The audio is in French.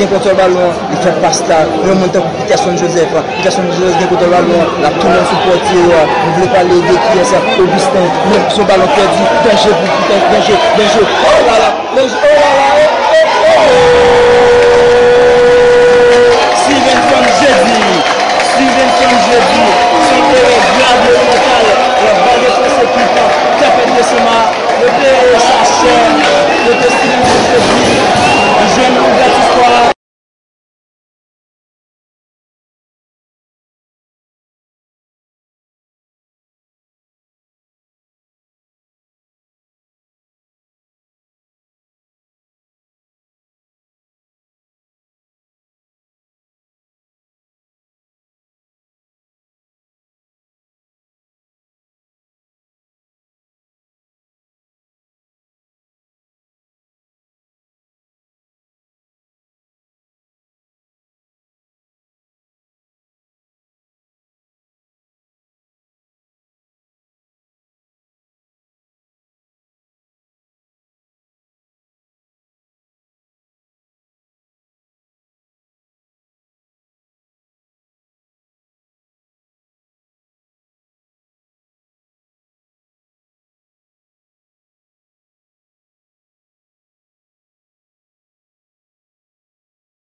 Gen kontrol balon, li fè pasta, yon moun tan pou Pitason Joseph, Pitason Joseph gen kontrol balon, la tounen sou poti, nou vle pale de ki yase, Augustin, men son balon perdi, denje pou Pitason, denje, denje, oh la la, denje, oh la la,